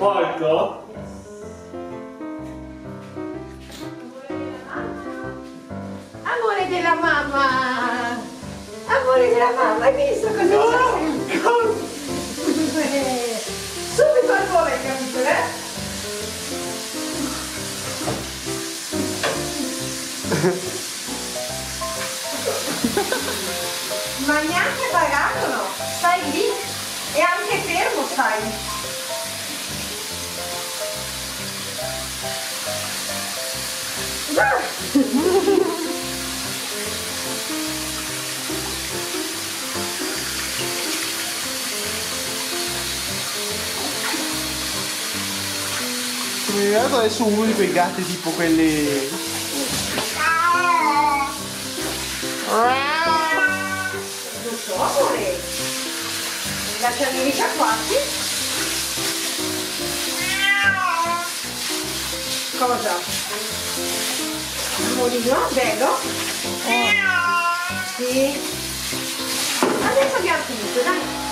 porco? Amore della mamma! Amore della mamma, hai visto cosa c'è? Subito al volo, hai capito, eh? Ma neanche pagato no, stai lì e anche fermo stai. Ricordo adesso uno di quei gatti tipo quelli... Lasciami mica quasi. Cosa? Amorino, bello? Sì. Adesso abbiamo finito, dai.